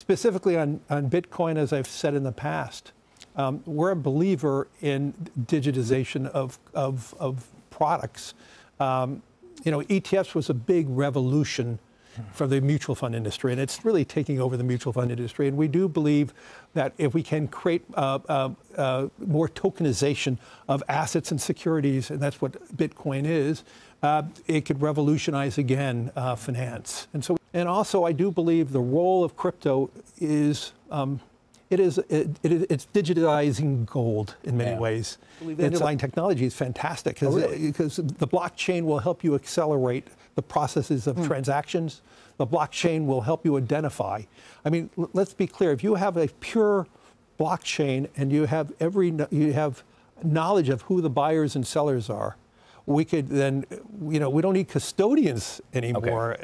Specifically on, on Bitcoin, as I've said in the past, um, we're a believer in digitization of, of, of products. Um, you know, ETFs was a big revolution for the mutual fund industry, and it's really taking over the mutual fund industry. And we do believe that if we can create uh, uh, uh, more tokenization of assets and securities, and that's what Bitcoin is, uh, it could revolutionize again uh, finance. And so, and also, I do believe the role of crypto is. Um, it is it, it, it's digitizing gold in many Yeah. ways. The it is a- underlying technology is fantastic because Oh, really? the blockchain will help you accelerate the processes of transactions. The blockchain will help you identify. I mean, l- let's be clear. If you have a pure blockchain and you have every you have knowledge of who the buyers and sellers are, we could then, you know, we don't need custodians anymore.